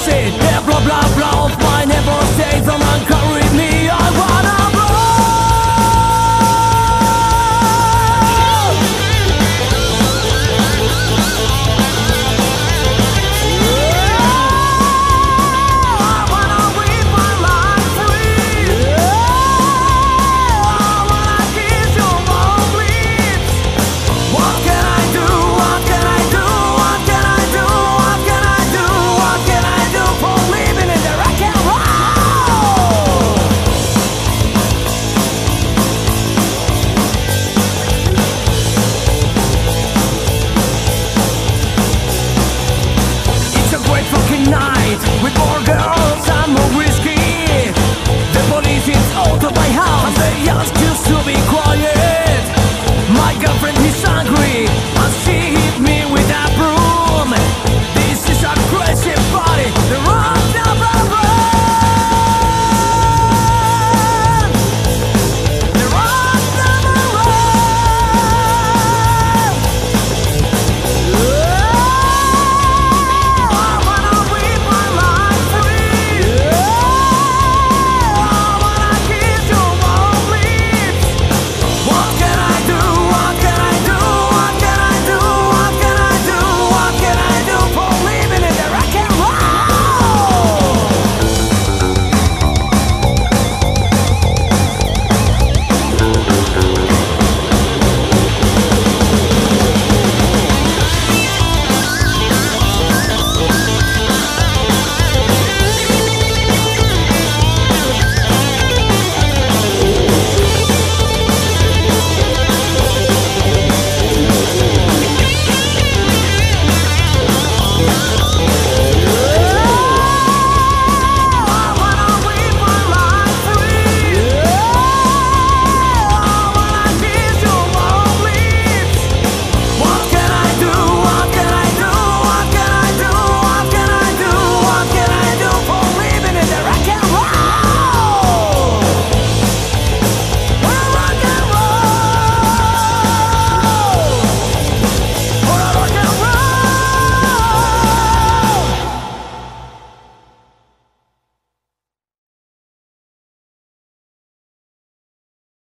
say blah blá. sun